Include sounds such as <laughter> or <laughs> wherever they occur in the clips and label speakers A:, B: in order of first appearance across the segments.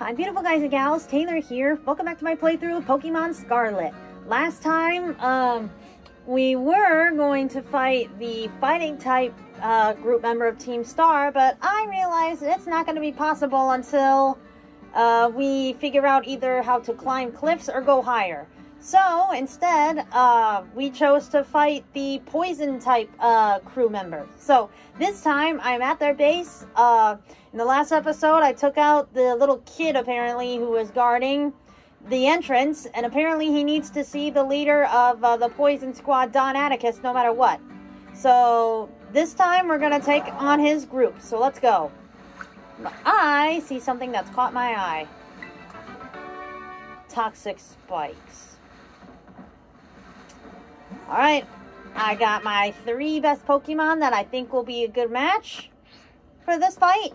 A: Hi, beautiful guys and gals. Taylor here. Welcome back to my playthrough of Pokemon Scarlet. Last time, um, we were going to fight the fighting type uh, group member of Team Star, but I realized it's not going to be possible until uh, we figure out either how to climb cliffs or go higher. So instead, uh, we chose to fight the poison type uh, crew member. So this time, I'm at their base. Uh, in the last episode, I took out the little kid apparently who was guarding the entrance, and apparently he needs to see the leader of uh, the poison squad, Don Atticus, no matter what. So this time, we're gonna take on his group. So let's go. I see something that's caught my eye. Toxic spikes. Alright, I got my three best Pokemon that I think will be a good match for this fight.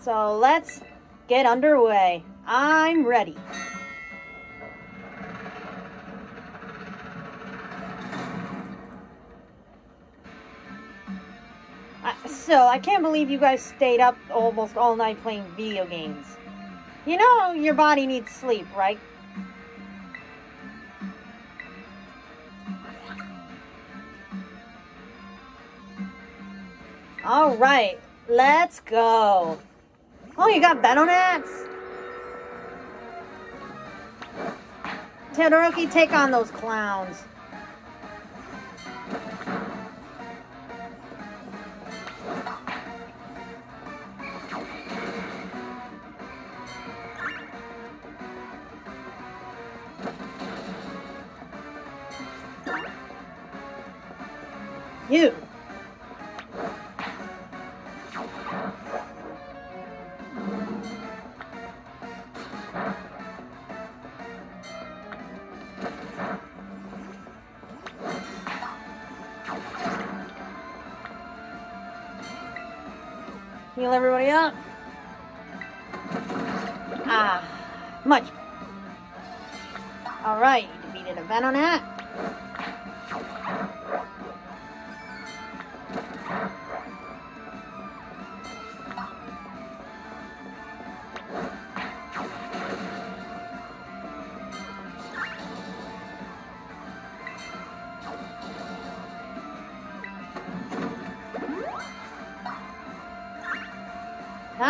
A: So let's get underway. I'm ready. So, I can't believe you guys stayed up almost all night playing video games. You know your body needs sleep, right? All right, let's go. Oh, you got Venonats? Todoroki, take on those clowns.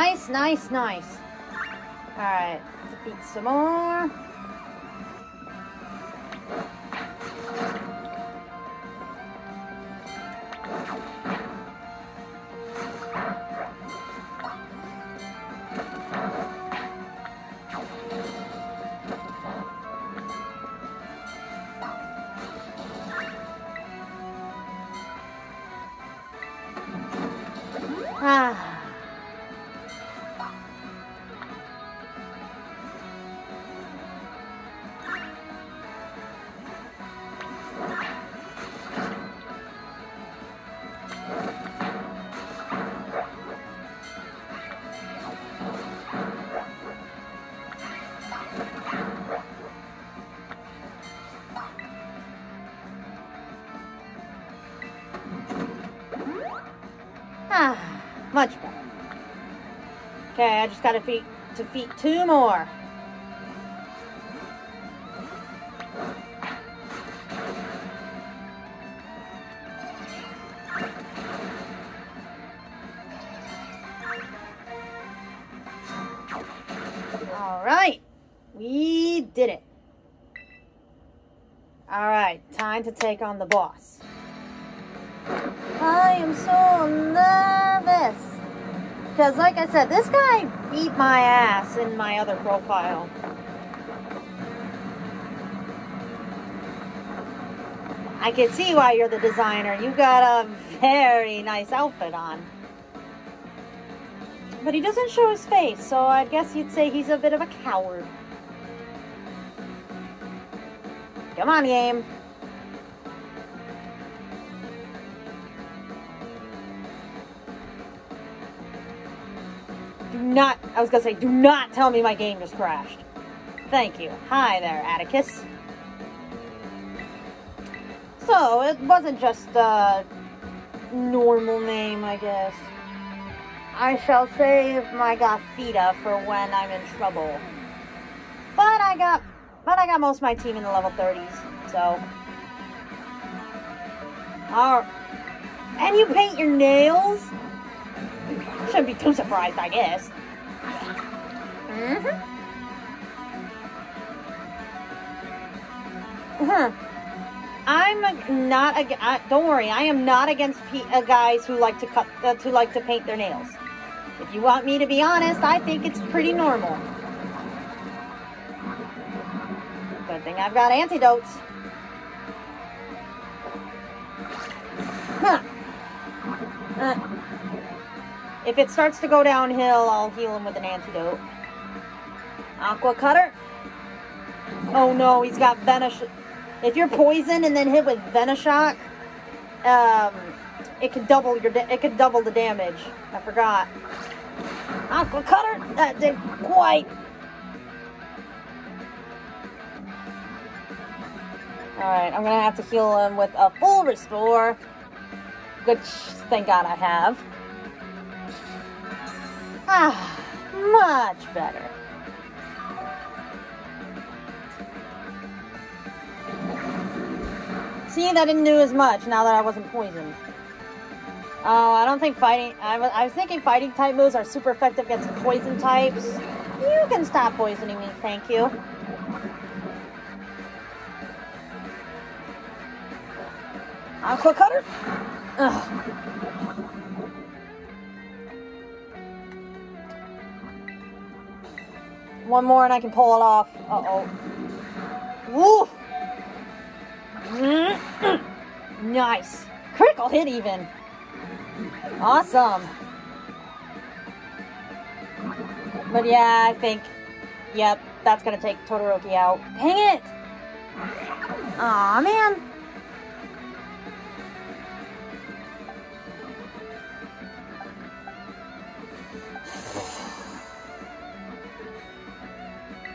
A: Nice, nice, nice. Alright, defeat some more. Okay, I just gotta defeat, defeat two more. Alright, we did it. Alright, time to take on the boss. I am so nervous. Because, like I said, this guy beat my ass in my other profile. I can see why you're the designer. You got a very nice outfit on. But he doesn't show his face, so I guess you'd say he's a bit of a coward. Come on, game. Not, I was gonna say, do not tell me my game just crashed. Thank you. Hi there, Atticus. So, it wasn't just a normal name, I guess. I shall save my Gothita for when I'm in trouble. But I got, but I got most of my team in the level 30s, so. Alright. And you paint your nails? Shouldn't be too surprised, I guess. Mm-hmm. Huh. I'm not against. Don't worry, I am not against uh, guys who like to cut, uh, who like to paint their nails. If you want me to be honest, I think it's pretty normal. Good thing I've got antidotes. Huh. Uh, if it starts to go downhill, I'll heal him with an antidote. Aqua Cutter. Oh no, he's got Venoshock. If you're poisoned and then hit with Venoshock, um, it could double your it could double the damage. I forgot. Aqua Cutter. That did quite. All right, I'm gonna have to heal him with a full restore. Good, thank God I have. Ah, much better. See, that didn't do as much now that I wasn't poisoned. Oh, I don't think fighting... I was, I was thinking fighting type moves are super effective against poison types. You can stop poisoning me, thank you. Aqua Cutter? Ugh. One more and I can pull it off. Uh-oh. Woo! Mm-hmm. nice. Critical hit even. Awesome. But yeah, I think, yep, that's gonna take Todoroki out. Dang it! Aw, man.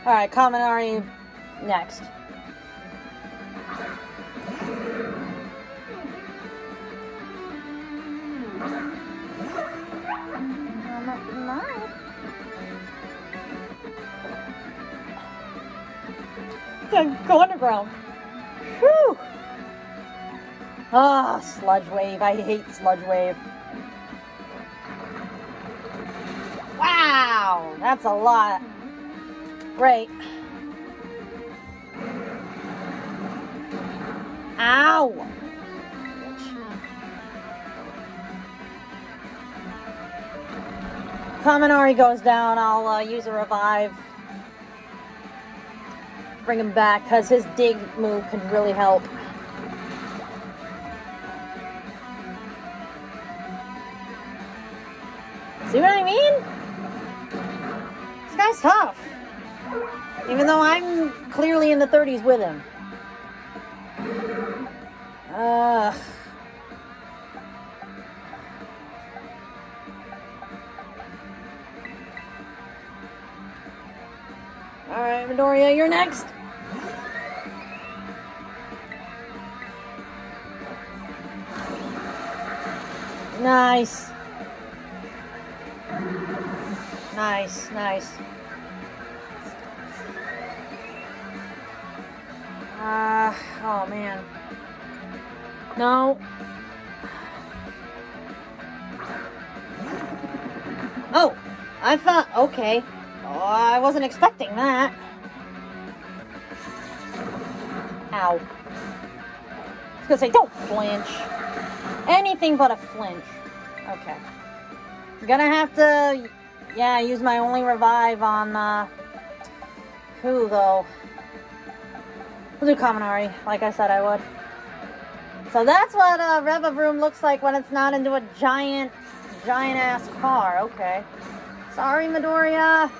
A: Alright, Kaminari next. Go underground. Whew. Ah, sludge wave. I hate sludge wave. Wow, that's a lot. Great. Ow! Kaminari goes down, I'll uh, use a revive. Bring him back, because his dig move can really help. See what I mean? This guy's tough. Even though I'm clearly in the 30s with him. Ugh. Alright, Midoriya, you're next. Nice. Nice, nice. Uh, <sighs> oh man. No. Oh, I thought, okay. Oh, I wasn't expecting that. Ow. I was gonna say, don't flinch. Anything but a flinch. Okay. I'm gonna have to, yeah, use my only revive on, uh, who though? We'll do Kaminari, like I said I would. So that's what a Revavroom looks like when it's not into a giant, giant ass car. Okay. Sorry, Midoriya.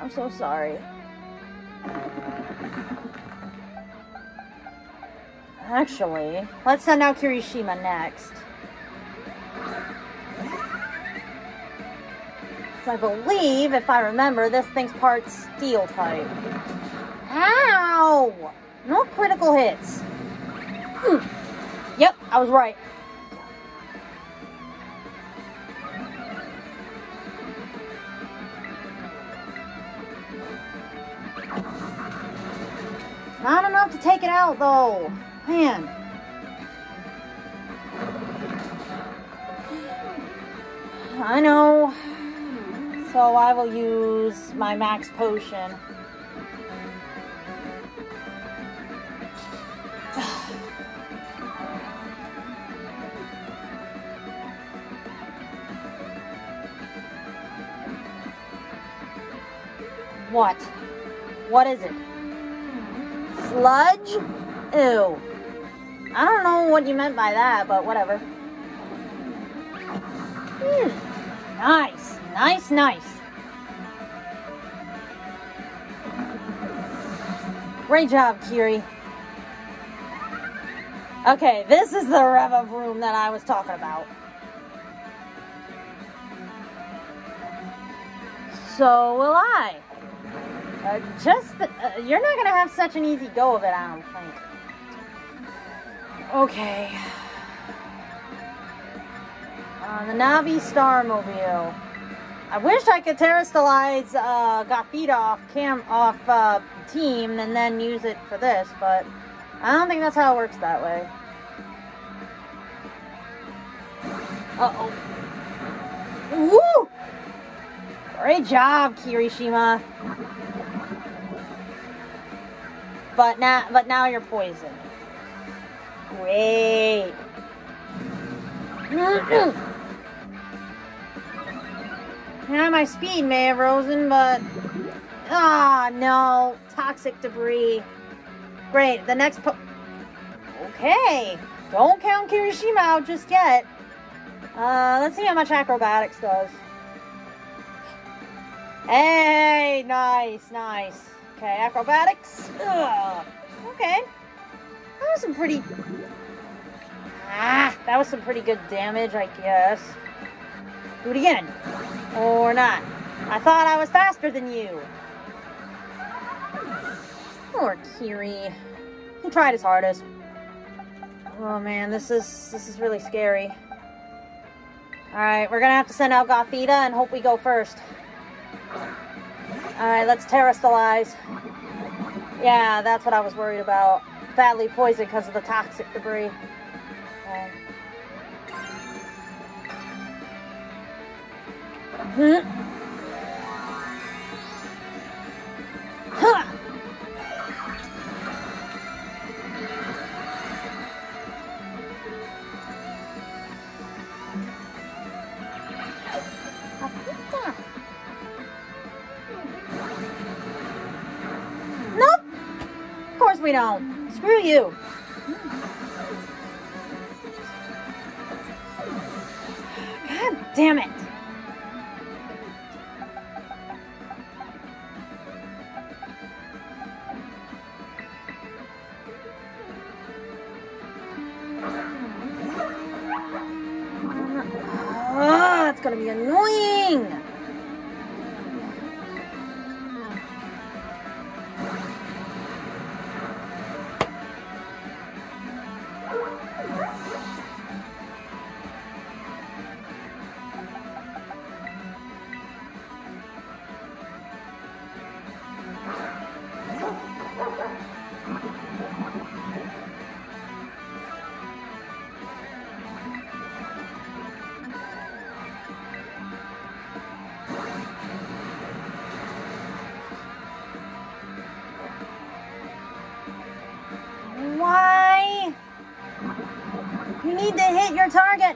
A: I'm so sorry. Actually, let's send out Kirishima next. So I believe, if I remember, this thing's part steel type. Ow! No critical hits. Hmm. Yep, I was right. Not enough to take it out, though. Man. I know. So I will use my max potion. What? What is it? Sludge? Ew. I don't know what you meant by that, but whatever. Hmm. Nice. Nice, nice. Great job, Kiri. Okay, this is the Revavroom that I was talking about. So will I. Uh, just, uh, you're not gonna have such an easy go of it, I don't think. Okay. Uh, the Navi Starmobile. I wish I could terastallize uh, Gothita off cam off uh, team and then use it for this, but I don't think that's how it works that way. Uh oh. Woo! Great job, Kirishima. But now, but now you're poisoned. Great. yeah, my speed may have risen, but ah, oh, no, toxic debris. Great. The next po. Okay, don't count Kirishima out just yet. Uh, let's see how much acrobatics does. Hey, nice, nice. Okay, acrobatics. Ugh. Okay. That was some pretty... Ah, that was some pretty good damage, I guess. Do it again. Or not. I thought I was faster than you. Poor Kiri. He tried his hardest. Oh man, this is this is really scary. Alright, we're gonna have to send out Gothita and hope we go first. Alright, let's terastallize. Yeah, that's what I was worried about. Badly poisoned because of the toxic debris. Okay. Hmm. Huh. We don't. Screw you. God damn it.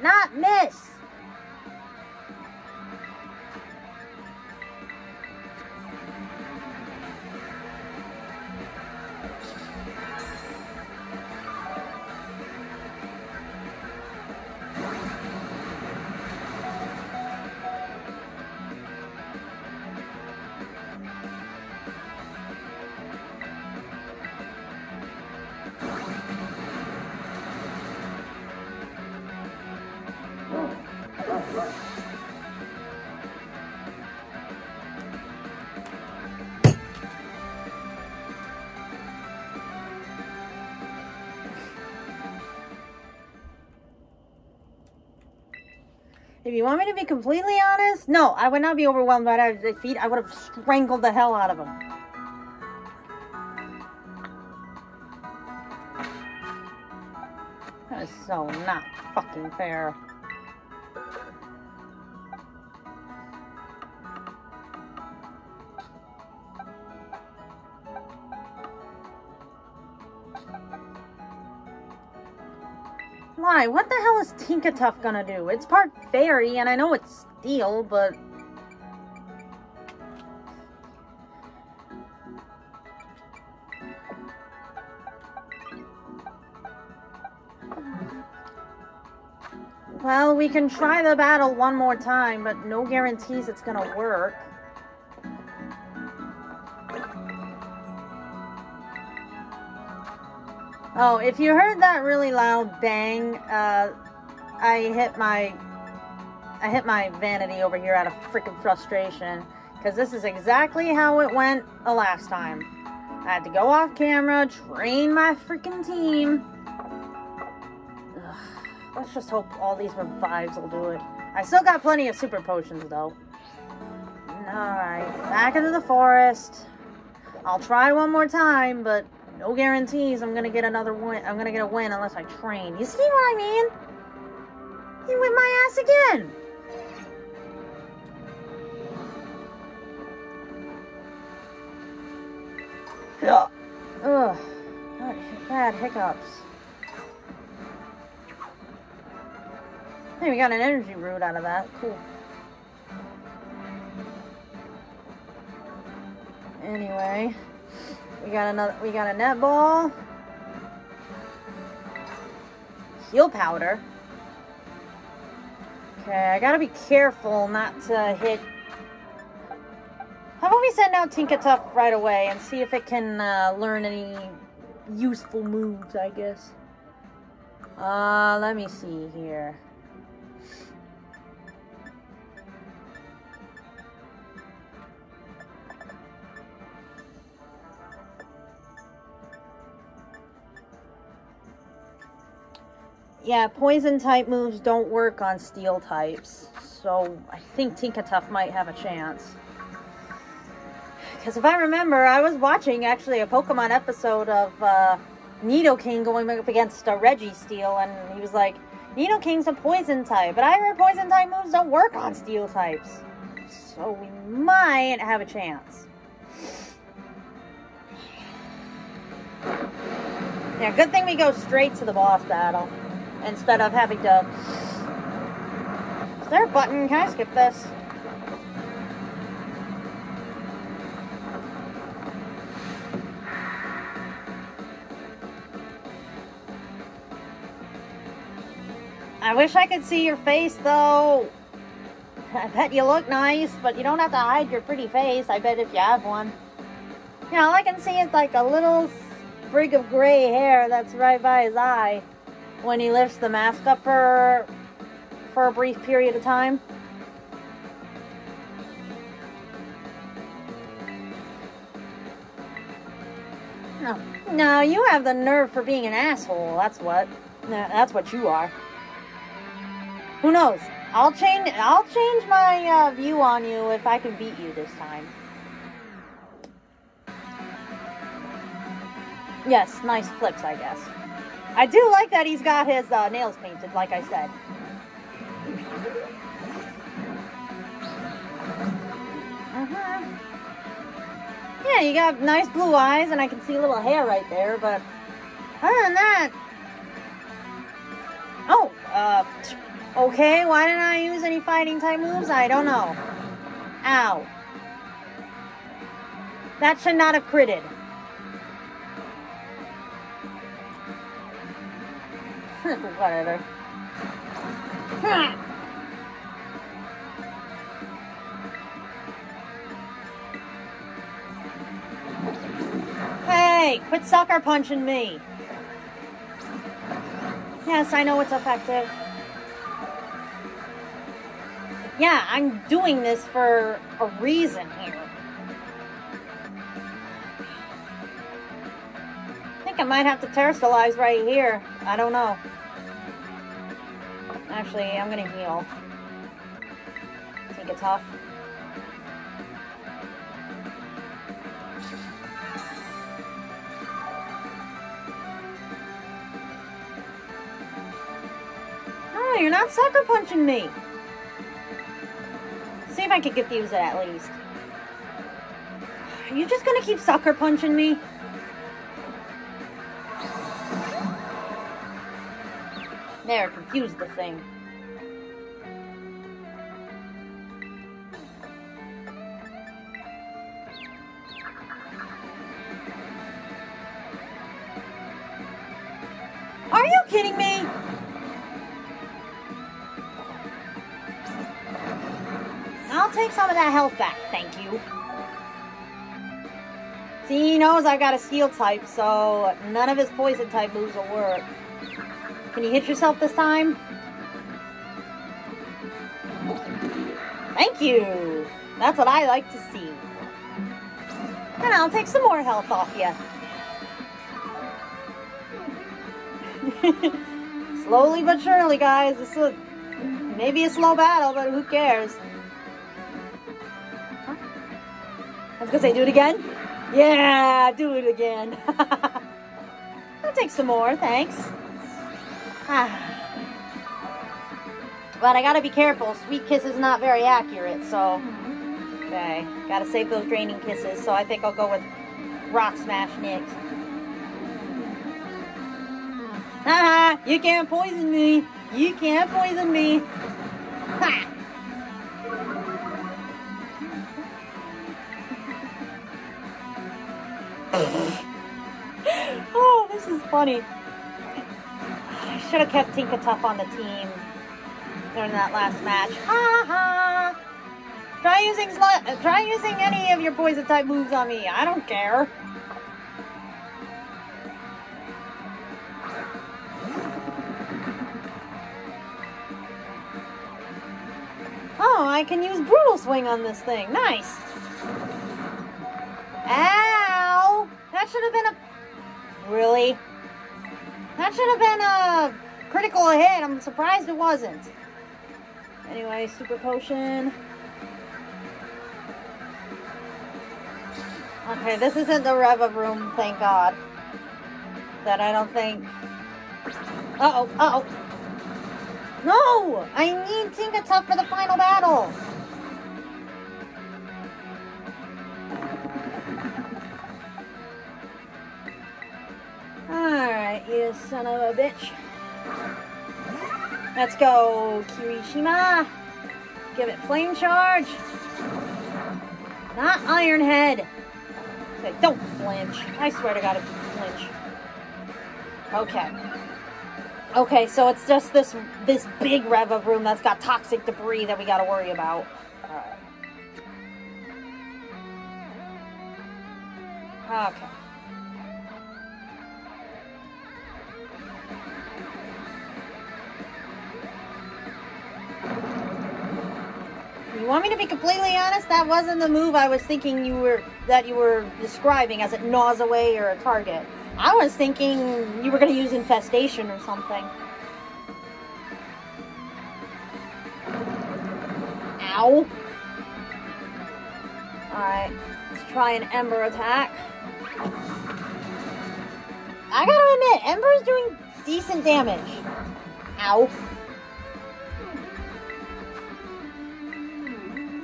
A: Not you want me to be completely honest? No, I would not be overwhelmed by their defeat. I would have strangled the hell out of him. That is so not fucking fair. Hell gonna do? It's part fairy, and I know it's steel, but... Well, we can try the battle one more time, but no guarantees it's gonna work. Oh, if you heard that really loud bang, uh, I hit my, I hit my vanity over here out of freaking frustration, because this is exactly how it went the last time. I had to go off camera, train my freaking team. Ugh, let's just hope all these revives will do it. I still got plenty of super potions, though. Alright, back into the forest. I'll try one more time, but no guarantees I'm gonna get another win. I'm gonna get a win unless I train. You see what I mean? He went my ass again. Yeah. Ugh. God, bad hiccups. Hey, we got an energy root out of that. Cool. Anyway. We got another. We got a net ball. Heal powder. Okay, I gotta be careful not to hit. How about we send out Tinkatuff right away and see if it can uh, learn any useful moves, I guess. Uh, let me see here. Yeah, poison type moves don't work on steel types. So I think Tinkatuff might have a chance. Because if I remember, I was watching actually a Pokemon episode of uh, Nidoking going up against a Registeel, and he was like, Nidoking's a poison type, but I heard poison type moves don't work on steel types. So we might have a chance. Yeah, good thing we go straight to the boss battle instead of having to... Is there a button? Can I skip this? I wish I could see your face, though. I bet you look nice, but you don't have to hide your pretty face. I bet if you have one. You know, all I can see is like a little sprig of gray hair that's right by his eye when he lifts the mask up for for a brief period of time. No, no, you have the nerve for being an asshole. That's what. That's what you are. Who knows? I'll change. I'll change my uh, view on you if I can beat you this time. Yes, nice flips, I guess. I do like that he's got his uh, nails painted, like I said. Uh-huh. Yeah, you got nice blue eyes, and I can see a little hair right there, but other than that... Oh, uh, okay, why didn't I use any fighting type moves? I don't know. Ow. That should not have critted. Hey, quit sucker punching me. Yes, I know it's effective. Yeah, I'm doing this for a reason here. I think I might have to terastallize right here. I don't know. Actually, I'm gonna heal. Tinkatuff. you're not sucker punching me. See if I can confuse it at least. Are you just gonna keep sucker punching me? There, confuse the thing. Are you kidding me? I'll take some of that health back, thank you. See, he knows I got a steel type, so none of his poison type moves will work. Can you hit yourself this time? Thank you. That's what I like to see. And I'll take some more health off you. <laughs> Slowly but surely, guys. This is maybe a slow battle, but who cares? Huh? I was gonna say, do it again. Yeah, do it again. <laughs> I'll take some more, thanks. <sighs> but I gotta be careful. Sweet Kiss is not very accurate, so. Okay, gotta save those draining kisses, so I think I'll go with Rock Smash next. Haha, you can't poison me. You can't poison me. Ha! <laughs> oh, this is funny. Should have kept Tinkatuff on the team during that last match. Ha ha! Try using. Uh, try using any of your poison type moves on me. I don't care. Oh, I can use Brutal Swing on this thing. Nice. Ow! That should have been a... Really? That should have been a critical hit. I'm surprised it wasn't. Anyway, Super Potion. Okay, this isn't the Revavroom, thank God. That I don't think... Uh-oh, uh-oh. No! I need Tinkatuff for the final battle! You son of a bitch. Let's go, Kirishima. Give it flame charge. Not Iron Head. Say, don't flinch. I swear to God, if you flinch. Okay. Okay, so it's just this this big Revavroom that's got toxic debris that we got to worry about. Alright. Okay. Want me to be completely honest? That wasn't the move I was thinking you were that you were describing as it gnaws away or a target. I was thinking you were going to use infestation or something. Ow. Alright, let's try an Ember attack. I gotta admit, Ember is doing decent damage. Ow.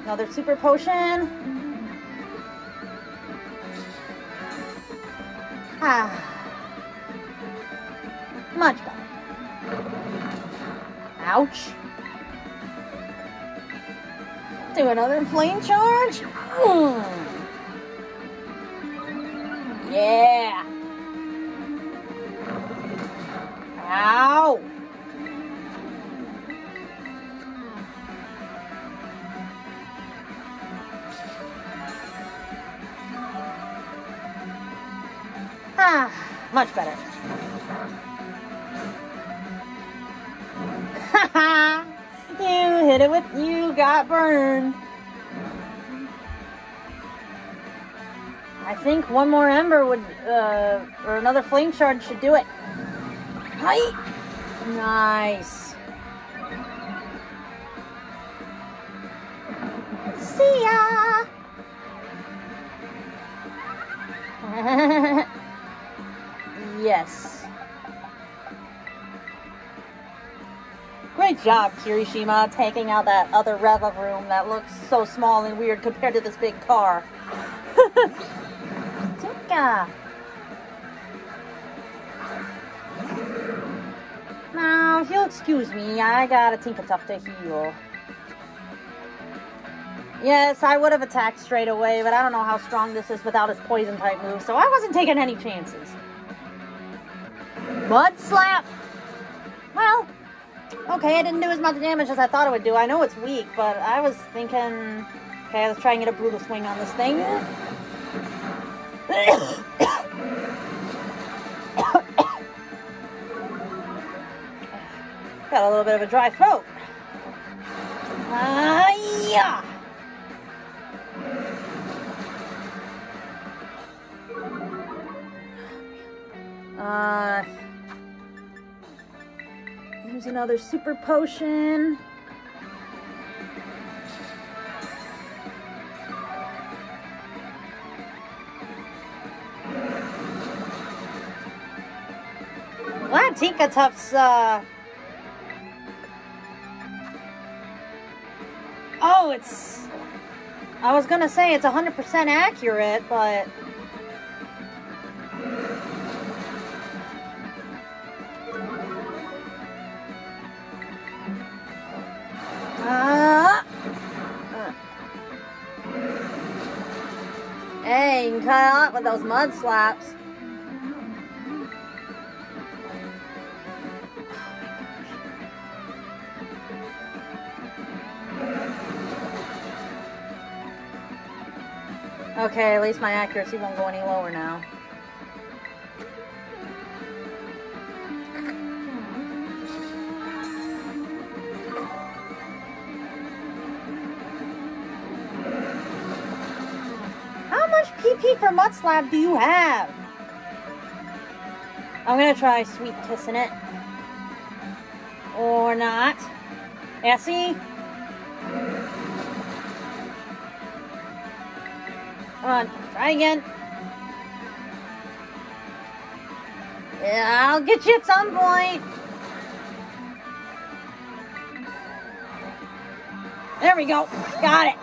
A: Another super potion. Ah. Much better. Ouch. Do another flame charge. Mm. Yeah. Ow. Ah, much better. <laughs> you hit it with, you got burned. I think one more ember would, uh, or another flame charge should do it. Hi. Nice. See ya. <laughs> yes. Great job, Kirishima, taking out that other Revavroom that looks so small and weird compared to this big car. <laughs> Tika! Now, if you'll excuse me, I got a to heal. Yes, I would have attacked straight away, but I don't know how strong this is without his poison type move, so I wasn't taking any chances. Mud slap! Well, okay, it didn't do as much damage as I thought it would do. I know it's weak, but I was thinking, okay, let's try and get a brutal swing on this thing. <coughs> Got a little bit of a dry throat. Ah, yeah. Uh, here's another super potion. Glad Tinkatuff's, uh... Oh, it's... I was gonna say it's 100% accurate, but... those mud slaps. Okay, at least my accuracy won't go any lower now. For Mud Slap do you have? I'm gonna try Sweet Kissing it. Or not. Yeah, see? Come on, try again. Yeah, I'll get you at some point. There we go. Got it.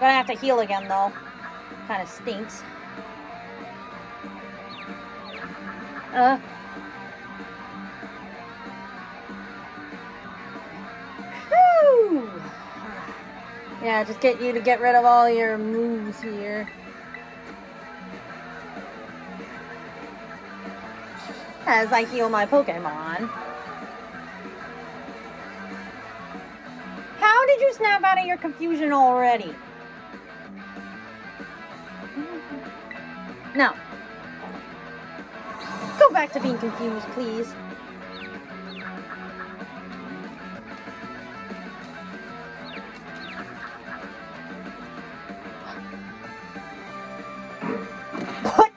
A: Gonna have to heal again though. Kind of stinks. Uh. Whew. Yeah, just get you to get rid of all your moves here. As I heal my Pokemon. How did you snap out of your confusion already? No. Go back to being confused, please. What?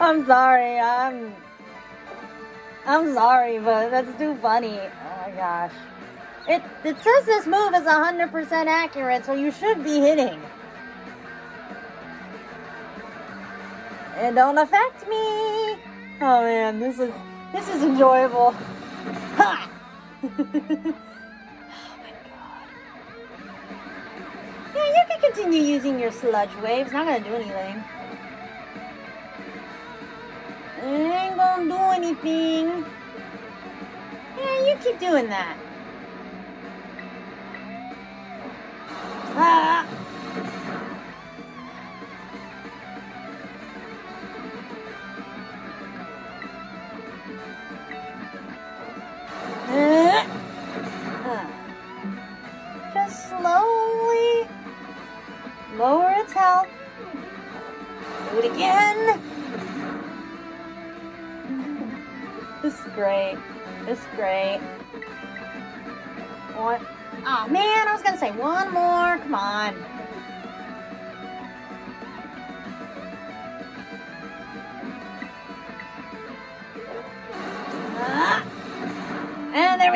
A: <laughs> I'm sorry. I'm I'm sorry, but that's too funny. Oh my gosh. It it says this move is 100% accurate, so you should be hitting. It don't affect me. Oh man, this is this is enjoyable. <laughs> Ha! oh my god. Yeah, you can continue using your sludge waves. Not gonna do anything. It ain't gonna do anything. Yeah, you keep doing that. Ah!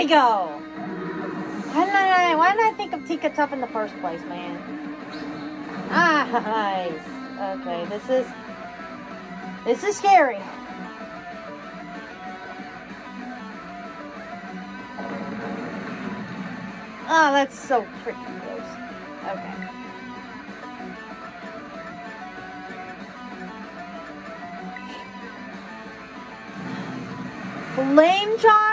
A: we go. Why did I, why did I think of Tinkatuff in the first place, man? Nice. Okay, this is... This is scary. Oh, that's so freaking close. Okay. Flame charge?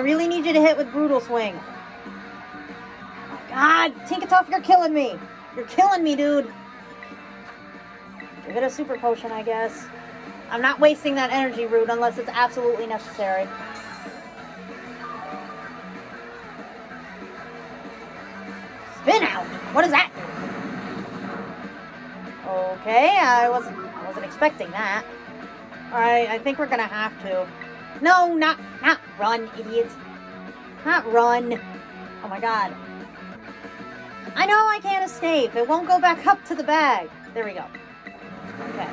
A: Really need you to hit with Brutal Swing. God, Tinkatuff, you're killing me. You're killing me, dude. Give it a super potion, I guess. I'm not wasting that energy root unless it's absolutely necessary. Spin out. What is that? Okay, I wasn't I wasn't expecting that. Alright, I think we're gonna have to. No, not not run, idiots. Not run. Oh my god. I know I can't escape. It won't go back up to the bag. There we go. Okay.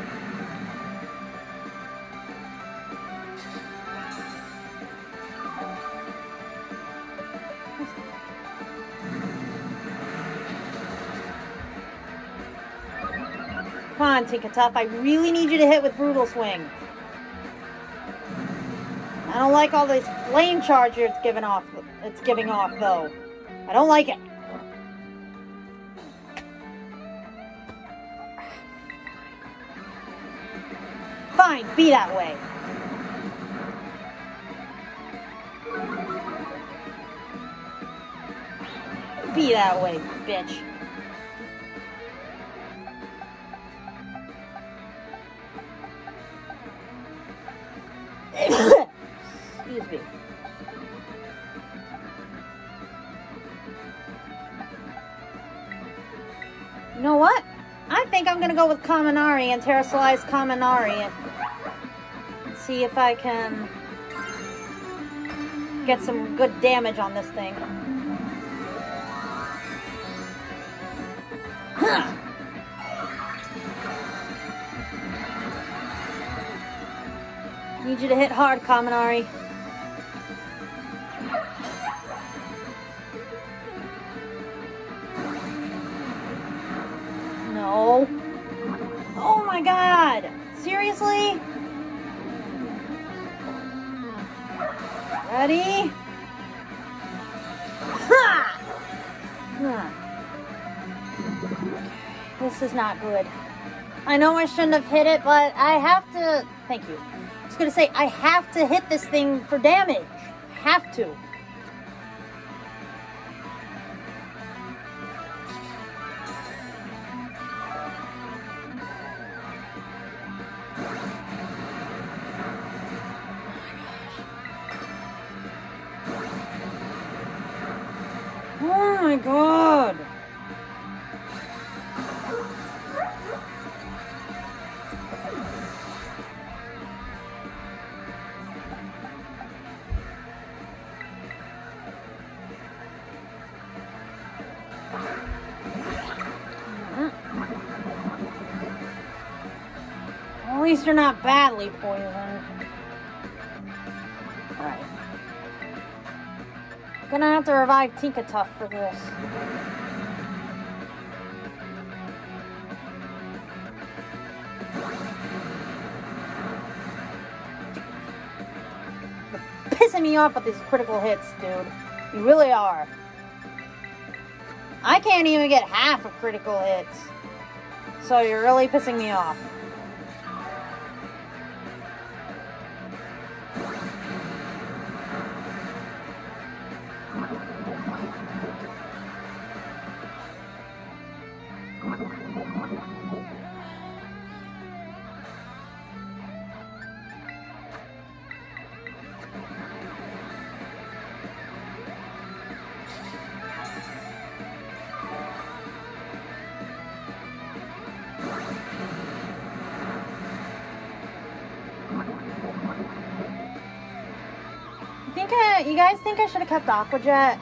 A: Come on, Tinkatuff. I really need you to hit with Brutal Swing. I don't like all this flame charge it's giving off. It's giving off, though. I don't like it. Fine, be that way. Be that way, bitch. I'm gonna go with Kaminari and Terastallize Kaminari and see if I can get some good damage on this thing. Huh. Need you to hit hard, Kaminari. Seriously? Ready? Ha! Huh. This is not good. I know I shouldn't have hit it, but I have to... Thank you I was gonna say, I have to hit this thing for damage. Have to. Not badly poisoned. Alright. Gonna have to revive Tinkatuff for this. You're pissing me off with these critical hits, dude. You really are. I can't even get half of critical hits. So you're really pissing me off. Think I should have kept Aqua Jet?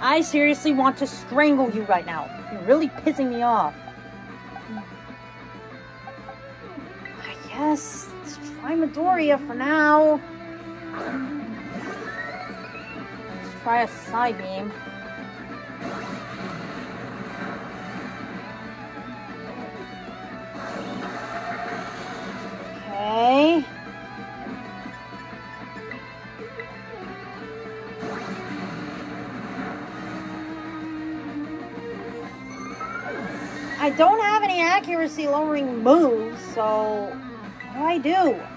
A: I seriously want to strangle you right now. You're really pissing me off. I guess let's try Midoriya for now. Let's try a Psybeam. Okay. I don't have any accuracy lowering moves, so what do I do?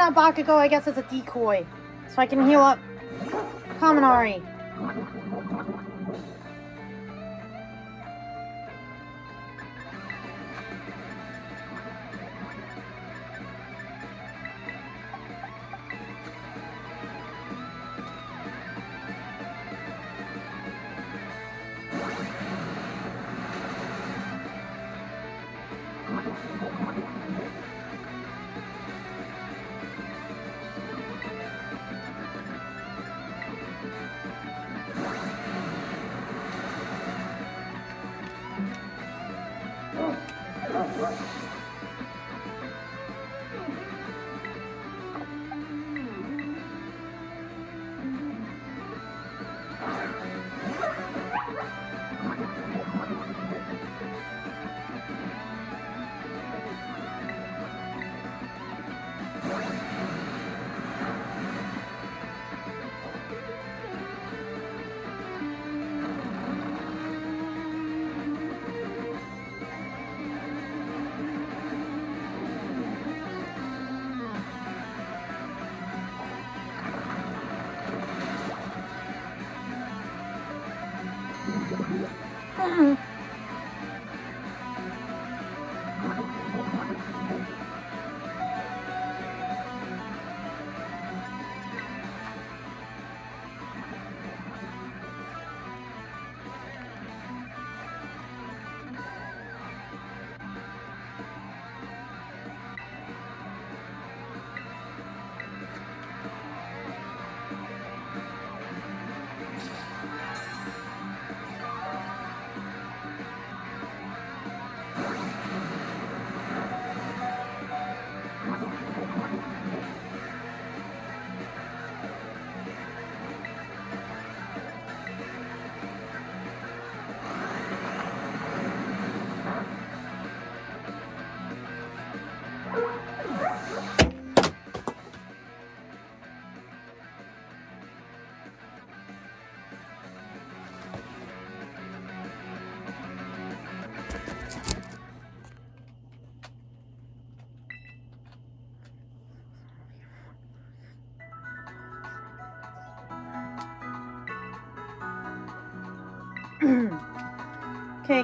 A: To Bakugo, I guess it's a decoy. So I can heal up Kaminari.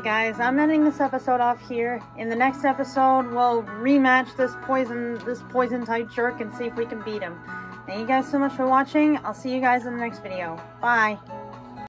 A: Guys, I'm ending this episode off here. In the next episode, we'll rematch this poison, this poison type jerk, and see if we can beat him. Thank you guys so much for watching. I'll see you guys in the next video. Bye.